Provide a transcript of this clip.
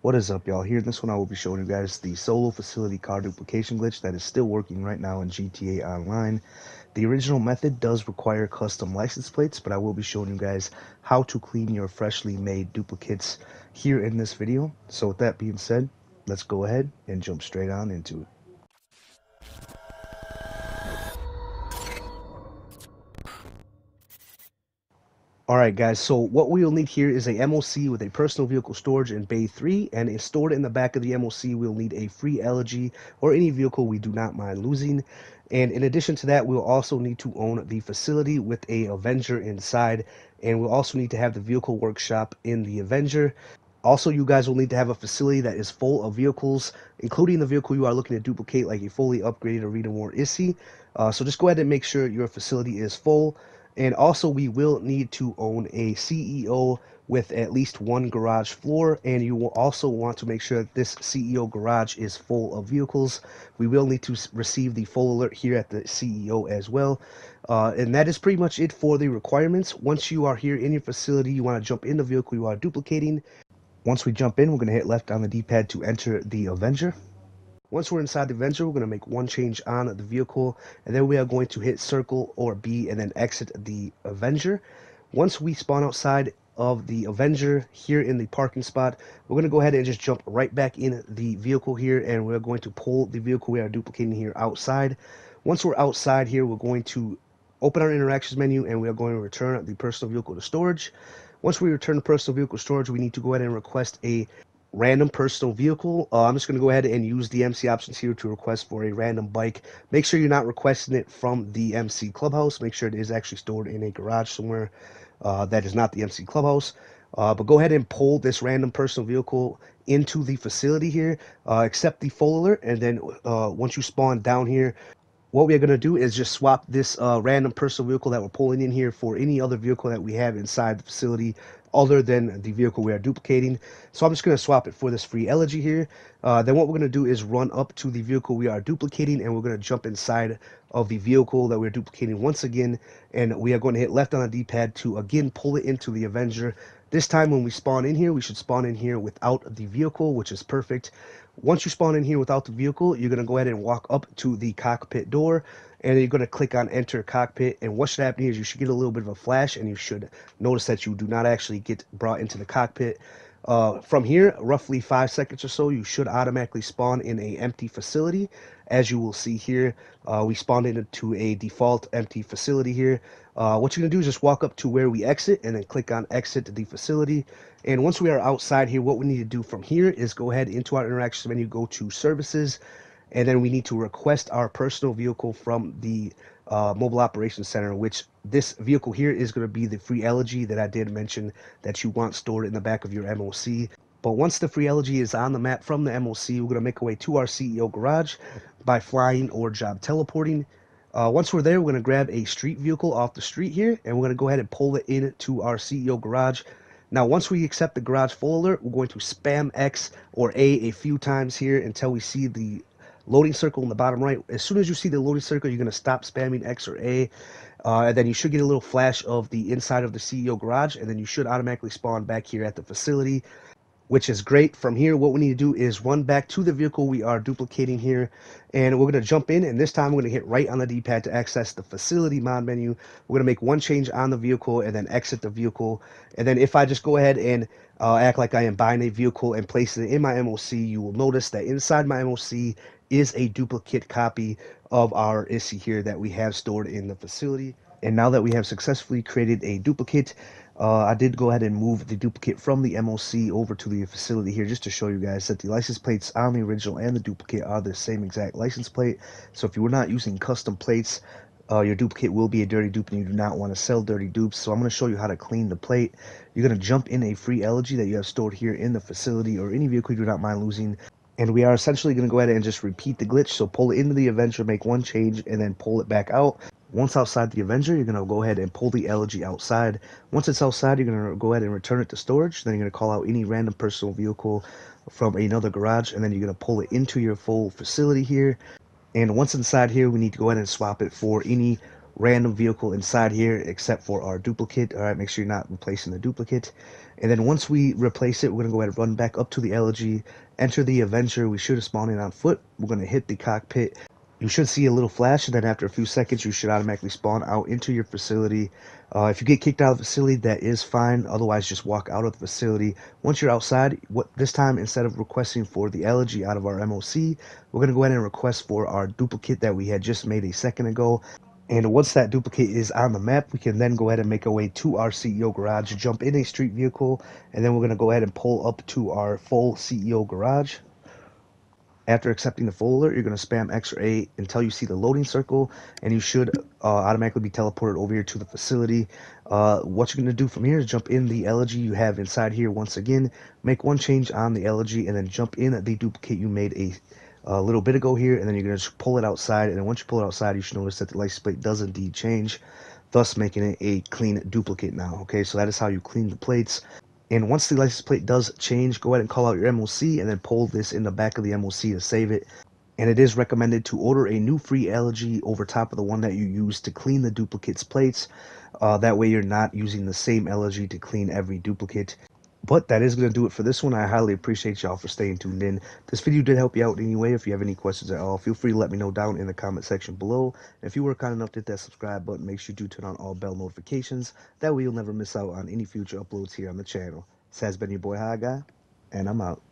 What is up y'all? Here in this one I will be showing you guys the solo facility car duplication glitch that is still working right now in GTA Online. The original method does require custom license plates, but I will be showing you guys how to clean your freshly made duplicates here in this video. So with that being said, let's go ahead and jump straight on into it. Alright guys, so what we will need here is a MOC with a personal vehicle storage in bay 3 and stored in the back of the MOC we'll need a free elegy or any vehicle we do not mind losing and in addition to that we'll also need to own the facility with a Avenger inside and we'll also need to have the vehicle workshop in the Avenger also, you guys will need to have a facility that is full of vehicles, including the vehicle you are looking to duplicate, like a fully upgraded Arena War Issi. Uh, so just go ahead and make sure your facility is full. And also, we will need to own a CEO with at least one garage floor. And you will also want to make sure that this CEO garage is full of vehicles. We will need to receive the full alert here at the CEO as well. Uh, and that is pretty much it for the requirements. Once you are here in your facility, you want to jump in the vehicle you are duplicating. Once we jump in, we're going to hit left on the D-pad to enter the Avenger. Once we're inside the Avenger, we're going to make one change on the vehicle, and then we are going to hit circle or B and then exit the Avenger. Once we spawn outside of the Avenger here in the parking spot, we're going to go ahead and just jump right back in the vehicle here, and we're going to pull the vehicle we are duplicating here outside. Once we're outside here, we're going to open our interactions menu, and we are going to return the personal vehicle to storage. Once we return the personal vehicle storage, we need to go ahead and request a random personal vehicle. Uh, I'm just going to go ahead and use the MC options here to request for a random bike. Make sure you're not requesting it from the MC Clubhouse. Make sure it is actually stored in a garage somewhere uh, that is not the MC Clubhouse. Uh, but go ahead and pull this random personal vehicle into the facility here, uh, accept the full alert, and then uh, once you spawn down here, what we are going to do is just swap this uh, random personal vehicle that we're pulling in here for any other vehicle that we have inside the facility other than the vehicle we are duplicating. So I'm just going to swap it for this free elegy here. Uh, then what we're going to do is run up to the vehicle we are duplicating and we're going to jump inside of the vehicle that we're duplicating once again. And we are going to hit left on the D-pad to again pull it into the Avenger. This time when we spawn in here, we should spawn in here without the vehicle, which is perfect. Once you spawn in here without the vehicle, you're going to go ahead and walk up to the cockpit door and you're going to click on enter cockpit and what should happen is you should get a little bit of a flash and you should notice that you do not actually get brought into the cockpit uh, from here roughly five seconds or so you should automatically spawn in a empty facility. As you will see here uh, we spawned into a default empty facility here. Uh, what you're to do is just walk up to where we exit and then click on exit the facility. And once we are outside here what we need to do from here is go ahead into our interactions menu go to services and then we need to request our personal vehicle from the uh, mobile operations center which this vehicle here is going to be the free elegy that i did mention that you want stored in the back of your moc but once the free elegy is on the map from the moc we're going to make our way to our ceo garage by flying or job teleporting. Uh, once we're there we're going to grab a street vehicle off the street here and we're going to go ahead and pull it in to our ceo garage. Now, once we accept the garage full alert, we're going to spam X or A a few times here until we see the loading circle in the bottom right. As soon as you see the loading circle, you're going to stop spamming X or A. Uh, and then you should get a little flash of the inside of the CEO garage, and then you should automatically spawn back here at the facility, which is great. From here, what we need to do is run back to the vehicle we are duplicating here, and we're going to jump in, and this time we're going to hit right on the D-pad to access the facility mod menu. We're going to make one change on the vehicle and then exit the vehicle, and then if I just go ahead and uh, act like I am buying a vehicle and place it in my MOC, you will notice that inside my MOC is a duplicate copy of our Issi here that we have stored in the facility. And now that we have successfully created a duplicate, uh, I did go ahead and move the duplicate from the MOC over to the facility here just to show you guys that the license plates on the original and the duplicate are the same exact license plate. So if you were not using custom plates, uh, your duplicate will be a dirty dupe and you do not want to sell dirty dupes. So I'm going to show you how to clean the plate. You're going to jump in a free elegy that you have stored here in the facility or any vehicle you do not mind losing and we are essentially going to go ahead and just repeat the glitch. So pull it into the Avenger, make one change, and then pull it back out. Once outside the Avenger, you're going to go ahead and pull the elegy outside. Once it's outside, you're going to go ahead and return it to storage. Then you're going to call out any random personal vehicle from another garage, and then you're going to pull it into your full facility here. And once inside here, we need to go ahead and swap it for any random vehicle inside here except for our duplicate. All right, make sure you're not replacing the duplicate. And then once we replace it, we're going to go ahead and run back up to the elegy, enter the Avenger. We should have spawned in on foot. We're going to hit the cockpit. You should see a little flash, and then after a few seconds, you should automatically spawn out into your facility. Uh, if you get kicked out of the facility, that is fine. Otherwise, just walk out of the facility. Once you're outside, what this time, instead of requesting for the elegy out of our MOC, we're going to go ahead and request for our duplicate that we had just made a second ago. And once that duplicate is on the map, we can then go ahead and make our way to our CEO garage, jump in a street vehicle, and then we're going to go ahead and pull up to our full CEO garage. After accepting the full alert, you're going to spam X or A until you see the loading circle, and you should uh, automatically be teleported over here to the facility. Uh, what you're going to do from here is jump in the elegy you have inside here once again, make one change on the elegy, and then jump in the duplicate you made a a little bit ago here, and then you're going to pull it outside, and then once you pull it outside, you should notice that the license plate does indeed change, thus making it a clean duplicate now, okay? So that is how you clean the plates. And once the license plate does change, go ahead and call out your MOC, and then pull this in the back of the MOC to save it. And it is recommended to order a new free elegy over top of the one that you use to clean the duplicates plates. Uh, that way you're not using the same elegy to clean every duplicate. But that is going to do it for this one. I highly appreciate y'all for staying tuned in. This video did help you out anyway. If you have any questions at all, feel free to let me know down in the comment section below. And if you were kind enough to hit that subscribe button, make sure you do turn on all bell notifications. That way you'll never miss out on any future uploads here on the channel. This has been your boy High Guy, and I'm out.